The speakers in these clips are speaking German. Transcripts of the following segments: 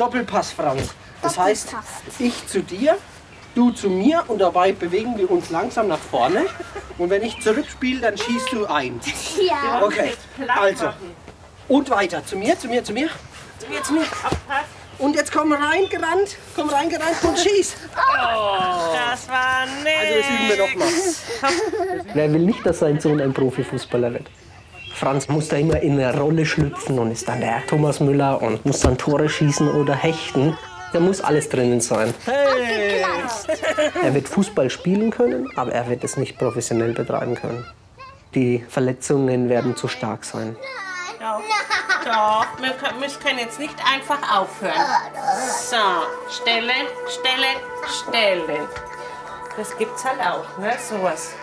Doppelpass, Franz. Das heißt, ich zu dir, du zu mir und dabei bewegen wir uns langsam nach vorne. Und wenn ich zurückspiele, dann schießt du ein. Ja. Okay, also. Und weiter. Zu mir, zu mir, zu mir. Zu mir, zu mir. Und jetzt komm reingerannt, komm reingerannt und schieß. Das war nett. Also das üben wir nochmal. Wer will nicht, dass sein Sohn ein Profifußballer wird? Franz muss da immer in eine Rolle schlüpfen und ist dann der Thomas Müller und muss dann Tore schießen oder hechten. Da muss alles drinnen sein. Hey. Er wird Fußball spielen können, aber er wird es nicht professionell betreiben können. Die Verletzungen werden zu stark sein. Doch, doch. Wir, können, wir können jetzt nicht einfach aufhören. So, stellen, stellen, stellen. Das gibt's halt auch, ne? Sowas.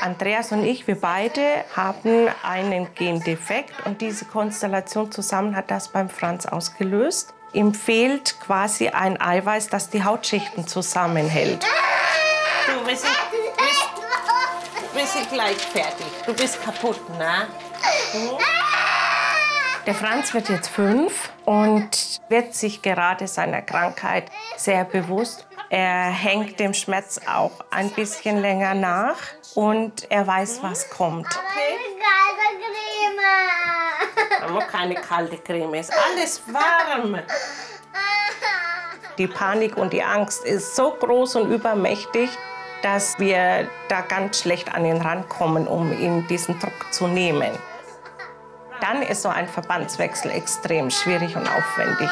Andreas und ich, wir beide haben einen Gendefekt und diese Konstellation zusammen hat das beim Franz ausgelöst. Ihm fehlt quasi ein Eiweiß, das die Hautschichten zusammenhält. Du, wir, wir sind gleich fertig. Du bist kaputt, ne? Hm? Der Franz wird jetzt fünf und wird sich gerade seiner Krankheit sehr bewusst. Er hängt dem Schmerz auch ein bisschen länger nach und er weiß, was kommt. Aber keine kalte Creme, ist alles warm. Die Panik und die Angst ist so groß und übermächtig, dass wir da ganz schlecht an ihn rankommen, um ihm diesen Druck zu nehmen. Dann ist so ein Verbandswechsel extrem schwierig und aufwendig.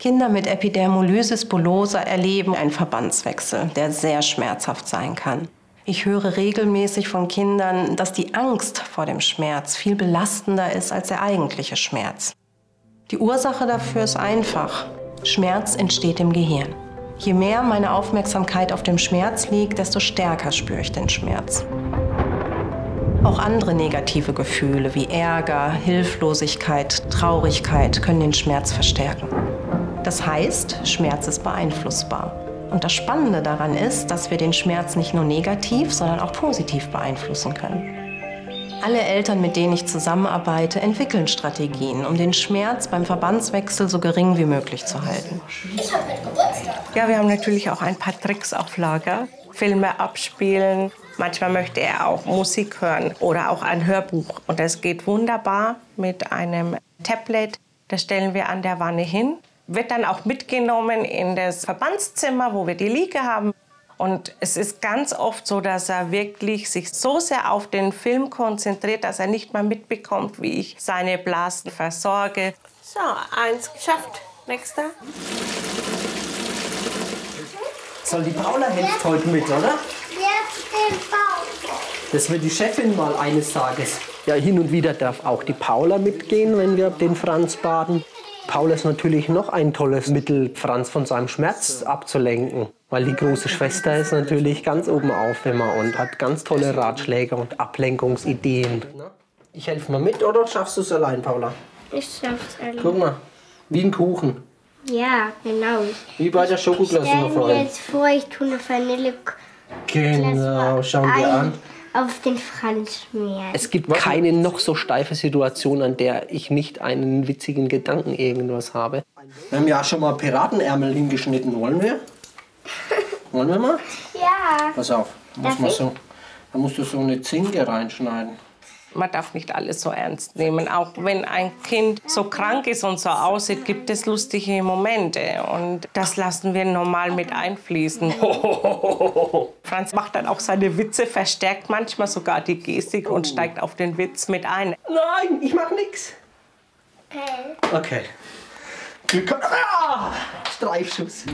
Kinder mit Epidermolysis bullosa erleben einen Verbandswechsel, der sehr schmerzhaft sein kann. Ich höre regelmäßig von Kindern, dass die Angst vor dem Schmerz viel belastender ist als der eigentliche Schmerz. Die Ursache dafür ist einfach. Schmerz entsteht im Gehirn. Je mehr meine Aufmerksamkeit auf dem Schmerz liegt, desto stärker spüre ich den Schmerz. Auch andere negative Gefühle wie Ärger, Hilflosigkeit, Traurigkeit können den Schmerz verstärken. Das heißt, Schmerz ist beeinflussbar. Und das Spannende daran ist, dass wir den Schmerz nicht nur negativ, sondern auch positiv beeinflussen können. Alle Eltern, mit denen ich zusammenarbeite, entwickeln Strategien, um den Schmerz beim Verbandswechsel so gering wie möglich zu halten. Ja, wir haben natürlich auch ein paar Tricks auf Lager. Filme abspielen. Manchmal möchte er auch Musik hören oder auch ein Hörbuch. Und das geht wunderbar mit einem Tablet. Das stellen wir an der Wanne hin wird dann auch mitgenommen in das Verbandszimmer, wo wir die Liege haben. Und es ist ganz oft so, dass er wirklich sich so sehr auf den Film konzentriert, dass er nicht mal mitbekommt, wie ich seine Blasen versorge. So, eins geschafft. Nächster. Soll die Paula hilft heute mit, oder? Das wird die Chefin mal eines Tages. Ja, hin und wieder darf auch die Paula mitgehen, wenn wir den Franz baden. Paul ist natürlich noch ein tolles Mittel, Franz von seinem Schmerz abzulenken. Weil die große Schwester ist natürlich ganz oben auf immer und hat ganz tolle Ratschläge und Ablenkungsideen. Ich helfe mal mit oder schaffst du es allein, Paula? Ich schaff's allein. Guck mal, wie ein Kuchen. Ja, genau. Wie bei der Schokoklasse noch Stell mir vorhin. jetzt vor, ich tue eine Vanille Genau, schauen wir an. Auf den Franz schmieren. Es gibt keine noch so steife Situation, an der ich nicht einen witzigen Gedanken irgendwas habe. Wir haben ja schon mal Piratenärmel hingeschnitten. Wollen wir? Wollen wir mal? Ja. Pass auf. Da, muss man so, da musst du so eine Zinke reinschneiden. Man darf nicht alles so ernst nehmen. Auch wenn ein Kind so krank ist und so aussieht, gibt es lustige Momente. Und das lassen wir normal mit einfließen. Franz macht dann auch seine Witze, verstärkt manchmal sogar die Gestik und steigt auf den Witz mit ein. Nein, ich mach nix. Okay. Glück- Ah, Streifschuss.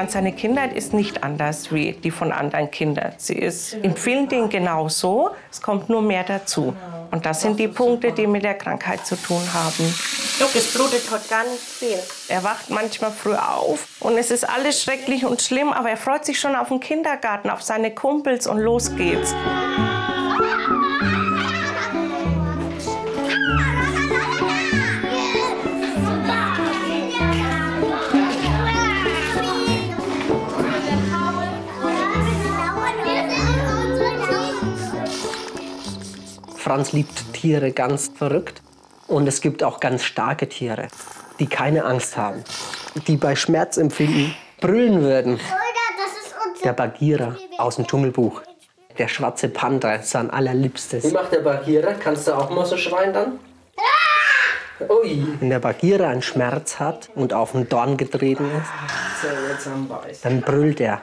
Franz, seine Kindheit ist nicht anders wie die von anderen Kindern. Sie ist in vielen Dingen genauso, es kommt nur mehr dazu. Und das sind die Punkte, die mit der Krankheit zu tun haben. Guck, es blutet heute ganz viel. Er wacht manchmal früh auf und es ist alles schrecklich und schlimm, aber er freut sich schon auf den Kindergarten, auf seine Kumpels und los geht's. Franz liebt Tiere ganz verrückt. Und es gibt auch ganz starke Tiere, die keine Angst haben, die bei Schmerzempfinden brüllen würden. Der Bagheera aus dem Dschungelbuch. Der schwarze Panther, sein allerliebstes. Wie macht der Bagheera? Kannst du auch mal so schreien dann? Ui. Wenn der Bagheera einen Schmerz hat und auf den Dorn getreten ist, dann brüllt er.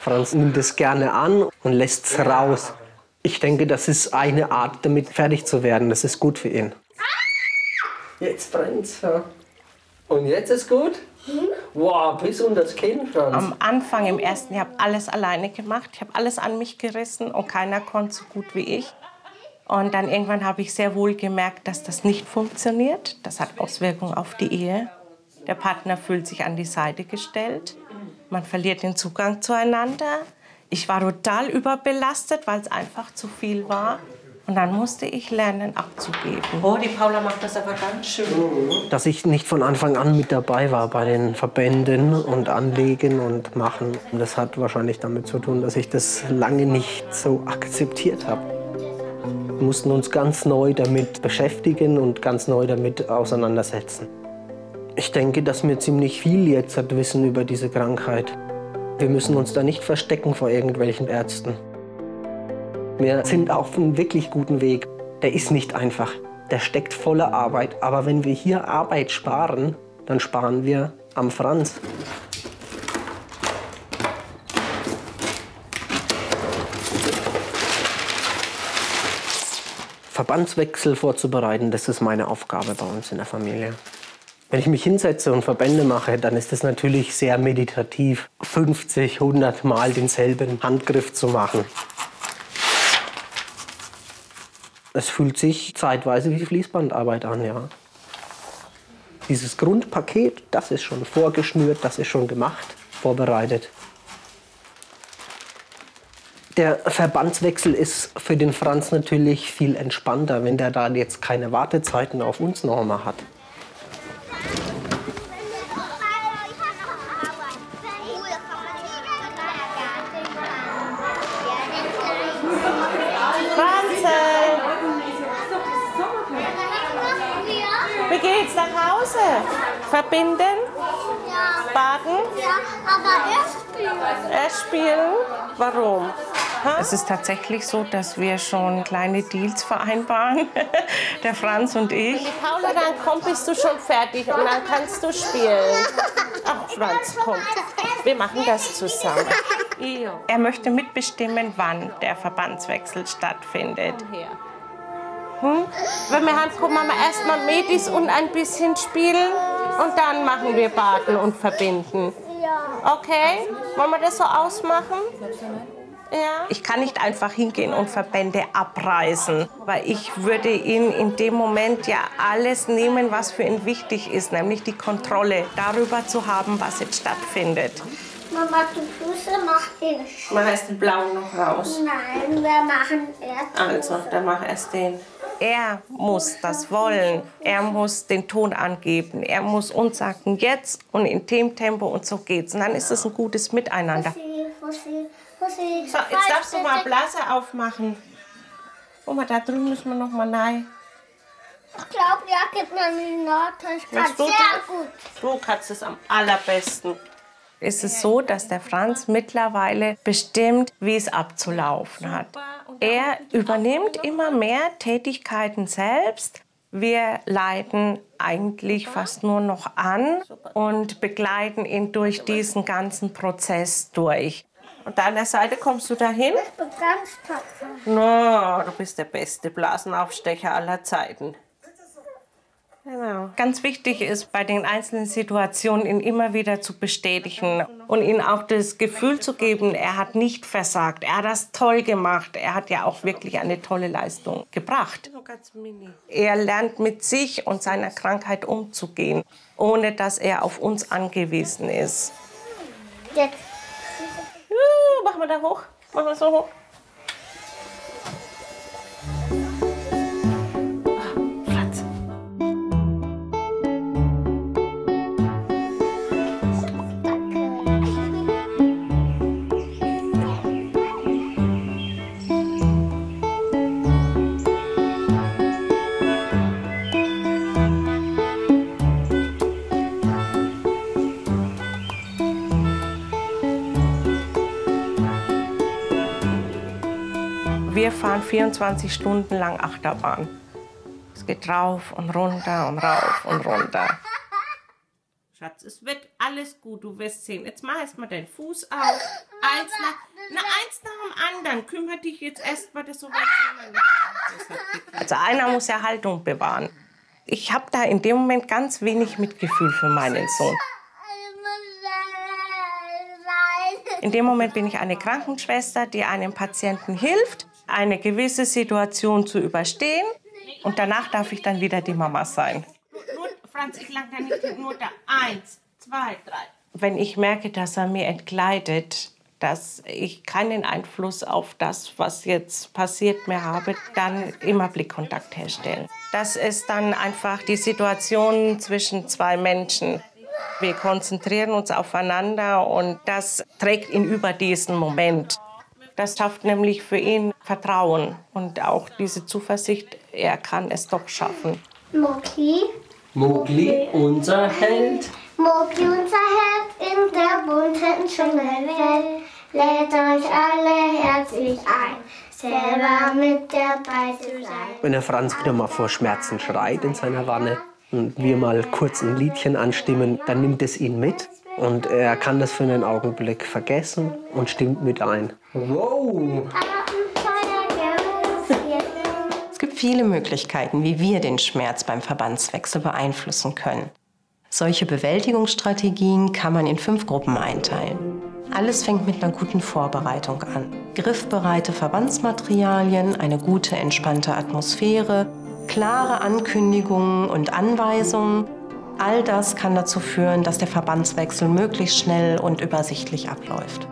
Franz nimmt es gerne an und lässt es raus. Ich denke, das ist eine Art, damit fertig zu werden. Das ist gut für ihn. Jetzt brennt's. Ja. Und jetzt ist gut? Mhm. Wow, bis unter das Kinn, Franz. Am Anfang, im ersten Jahr, habe alles alleine gemacht. Ich habe alles an mich gerissen und keiner konnte so gut wie ich. Und dann irgendwann habe ich sehr wohl gemerkt, dass das nicht funktioniert. Das hat Auswirkungen auf die Ehe. Der Partner fühlt sich an die Seite gestellt. Man verliert den Zugang zueinander. Ich war total überbelastet, weil es einfach zu viel war. Und dann musste ich lernen abzugeben. Oh, die Paula macht das aber ganz schön. Dass ich nicht von Anfang an mit dabei war bei den Verbänden und Anlegen und Machen. Das hat wahrscheinlich damit zu tun, dass ich das lange nicht so akzeptiert habe. Wir mussten uns ganz neu damit beschäftigen und ganz neu damit auseinandersetzen. Ich denke, dass wir ziemlich viel jetzt wissen über diese Krankheit. Wir müssen uns da nicht verstecken vor irgendwelchen Ärzten. Wir sind auf einem wirklich guten Weg. Der ist nicht einfach. Der steckt voller Arbeit. Aber wenn wir hier Arbeit sparen, dann sparen wir am Franz. Verbandswechsel vorzubereiten, das ist meine Aufgabe bei uns in der Familie. Wenn ich mich hinsetze und Verbände mache, dann ist es natürlich sehr meditativ, 50, 100 Mal denselben Handgriff zu machen. Es fühlt sich zeitweise wie Fließbandarbeit an, ja. Dieses Grundpaket, das ist schon vorgeschnürt, das ist schon gemacht, vorbereitet. Der Verbandswechsel ist für den Franz natürlich viel entspannter, wenn der da jetzt keine Wartezeiten auf uns nochmal hat. Verbinden? Ja. Baden? Ja, aber erst spielen. Warum? Ha? Es ist tatsächlich so, dass wir schon kleine Deals vereinbaren, der Franz und ich. Wenn die Paula dann kommt, bist du schon fertig und dann kannst du spielen. Ach, Franz, komm. Wir machen das zusammen. Er möchte mitbestimmen, wann der Verbandswechsel stattfindet. Hm? Wenn wir haben, kommen wir erstmal Medis und ein bisschen spielen und dann machen wir Baden und verbinden. Okay? Wollen wir das so ausmachen? Ja. Ich kann nicht einfach hingehen und Verbände abreißen, weil ich würde ihn in dem Moment ja alles nehmen, was für ihn wichtig ist, nämlich die Kontrolle darüber zu haben, was jetzt stattfindet. Mama, die Füße macht den. Mach erst den blauen noch raus. Nein, wir machen erst. Also, dann mach erst den. Er muss das wollen. Er muss den Ton angeben. Er muss uns sagen, jetzt und in dem Tempo und so geht's. Und dann ist es ein gutes Miteinander. So, jetzt darfst du mal Blase aufmachen. Guck mal, da drüben müssen wir noch mal rein. Ich glaube, ja, gib mir eine Note. Ich kann sehr gut. Du kannst es am allerbesten ist es so, dass der Franz mittlerweile bestimmt, wie es abzulaufen hat. Er übernimmt immer mehr Tätigkeiten selbst. Wir leiten eigentlich fast nur noch an und begleiten ihn durch diesen ganzen Prozess durch. Und an der Seite kommst du dahin? Ich bin ganz tapfer. No, du bist der beste Blasenaufstecher aller Zeiten. Genau. Ganz wichtig ist bei den einzelnen Situationen, ihn immer wieder zu bestätigen und ihm auch das Gefühl zu geben, er hat nicht versagt, er hat das toll gemacht, er hat ja auch wirklich eine tolle Leistung gebracht. Er lernt mit sich und seiner Krankheit umzugehen, ohne dass er auf uns angewiesen ist. Jetzt. Uh, machen wir da hoch, machen wir so hoch. Fahren 24 Stunden lang Achterbahn. Es geht rauf und runter und rauf und runter. Schatz, es wird alles gut, du wirst sehen. Jetzt mach erst mal deinen Fuß auf. Eins nach, na, eins nach dem anderen. Kümmere dich jetzt erst mal, dass so weit Also einer muss ja Haltung bewahren. Ich habe da in dem Moment ganz wenig Mitgefühl für meinen Sohn. In dem Moment bin ich eine Krankenschwester, die einem Patienten hilft eine gewisse Situation zu überstehen und danach darf ich dann wieder die Mama sein. Franz, ich lang da nicht nur da. Eins, zwei, drei. Wenn ich merke, dass er mir entgleitet, dass ich keinen Einfluss auf das, was jetzt passiert mehr habe, dann immer Blickkontakt herstellen. Das ist dann einfach die Situation zwischen zwei Menschen. Wir konzentrieren uns aufeinander und das trägt ihn über diesen Moment. Das schafft nämlich für ihn Vertrauen und auch diese Zuversicht, er kann es doch schaffen. Mowgli. Mowgli, unser Held. Mowgli, unser Held in der bunten Dschungelwelt. Lädt euch alle herzlich ein, selber mit dabei zu sein. Wenn der Franz wieder mal vor Schmerzen schreit in seiner Wanne und wir mal kurz ein Liedchen anstimmen, dann nimmt es ihn mit und er kann das für einen Augenblick vergessen und stimmt mit ein. Wow! Es gibt viele Möglichkeiten, wie wir den Schmerz beim Verbandswechsel beeinflussen können. Solche Bewältigungsstrategien kann man in fünf Gruppen einteilen. Alles fängt mit einer guten Vorbereitung an. Griffbereite Verbandsmaterialien, eine gute, entspannte Atmosphäre, klare Ankündigungen und Anweisungen All das kann dazu führen, dass der Verbandswechsel möglichst schnell und übersichtlich abläuft.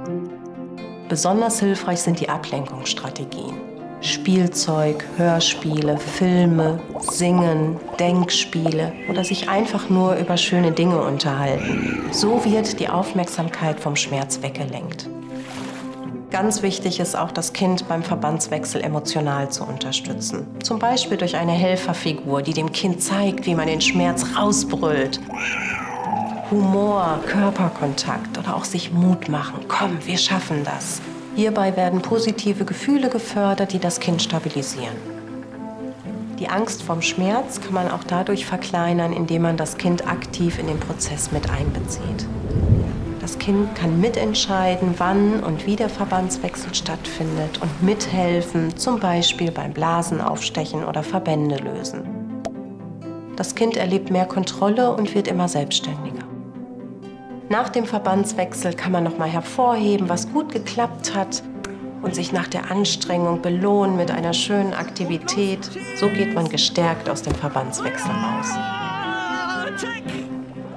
Besonders hilfreich sind die Ablenkungsstrategien. Spielzeug, Hörspiele, Filme, Singen, Denkspiele oder sich einfach nur über schöne Dinge unterhalten. So wird die Aufmerksamkeit vom Schmerz weggelenkt. Ganz wichtig ist auch, das Kind beim Verbandswechsel emotional zu unterstützen. Zum Beispiel durch eine Helferfigur, die dem Kind zeigt, wie man den Schmerz rausbrüllt. Humor, Körperkontakt oder auch sich Mut machen. Komm, wir schaffen das. Hierbei werden positive Gefühle gefördert, die das Kind stabilisieren. Die Angst vom Schmerz kann man auch dadurch verkleinern, indem man das Kind aktiv in den Prozess mit einbezieht. Das Kind kann mitentscheiden, wann und wie der Verbandswechsel stattfindet und mithelfen, zum Beispiel beim Blasenaufstechen oder Verbände lösen. Das Kind erlebt mehr Kontrolle und wird immer selbstständiger. Nach dem Verbandswechsel kann man noch mal hervorheben, was gut geklappt hat und sich nach der Anstrengung belohnen mit einer schönen Aktivität. So geht man gestärkt aus dem Verbandswechsel raus.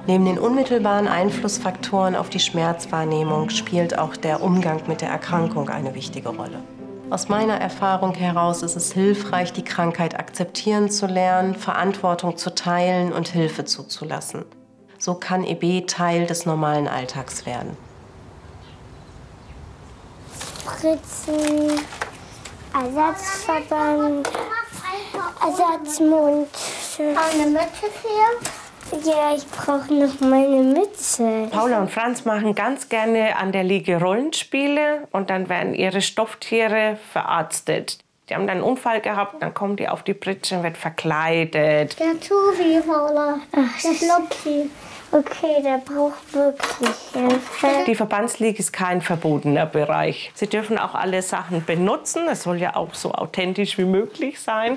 Neben den unmittelbaren Einflussfaktoren auf die Schmerzwahrnehmung spielt auch der Umgang mit der Erkrankung eine wichtige Rolle. Aus meiner Erfahrung heraus ist es hilfreich, die Krankheit akzeptieren zu lernen, Verantwortung zu teilen und Hilfe zuzulassen. So kann EB Teil des normalen Alltags werden. Spritzen, Ersatzverband, Ersatzmund. Eine Mütze für? Ja, ich brauche noch meine Mütze. Paula und Franz machen ganz gerne an der Liege Rollenspiele und dann werden ihre Stofftiere verarztet. Die haben dann einen Unfall gehabt, dann kommen die auf die Pritsche und wird verkleidet. Der Tobi, Paula. Ach, der Flopsi. Okay, der braucht wirklich Hilfe. Die Verbandsliga ist kein verbotener Bereich. Sie dürfen auch alle Sachen benutzen. Es soll ja auch so authentisch wie möglich sein.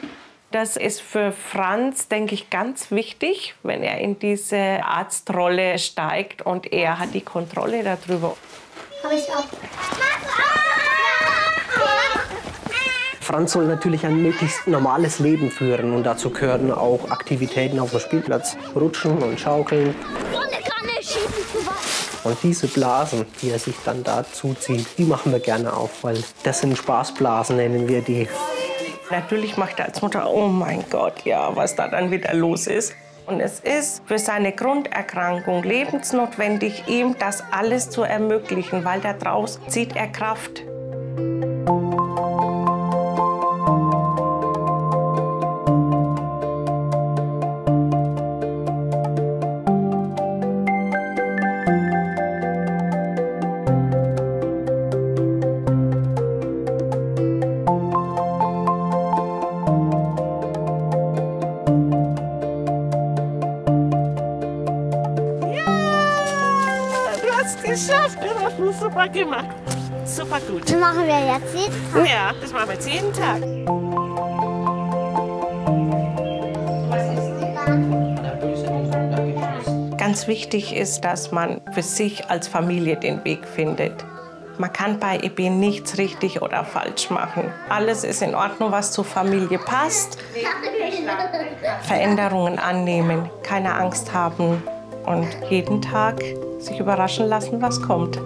Das ist für Franz, denke ich, ganz wichtig, wenn er in diese Arztrolle steigt und er hat die Kontrolle darüber. Hab ich ab. Franz soll natürlich ein möglichst normales Leben führen und dazu gehören auch Aktivitäten auf dem Spielplatz, Rutschen und Schaukeln. Und diese Blasen, die er sich dann da zuzieht, die machen wir gerne auf, weil das sind Spaßblasen, nennen wir die. Natürlich macht er als Mutter, oh mein Gott, ja, was da dann wieder los ist. Und es ist für seine Grunderkrankung lebensnotwendig, ihm das alles zu ermöglichen, weil daraus zieht er Kraft. Geschafft, du hast es super gemacht. Super gut. Das machen wir jetzt jeden Tag. Ja, das machen wir jetzt jeden Tag. Ganz wichtig ist, dass man für sich als Familie den Weg findet. Man kann bei EB nichts richtig oder falsch machen. Alles ist in Ordnung, was zur Familie passt. Veränderungen annehmen, keine Angst haben und jeden Tag sich überraschen lassen, was kommt.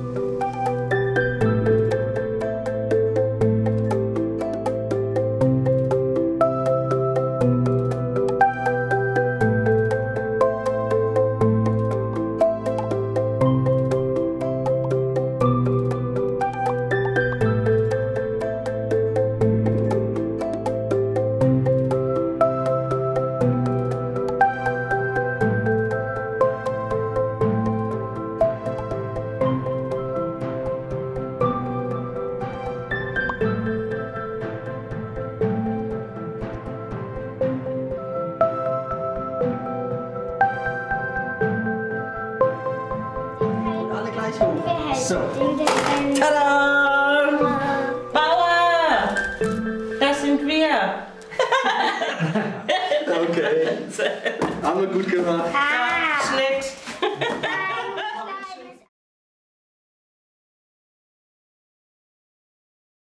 Haben wir gut gemacht. Schnitt.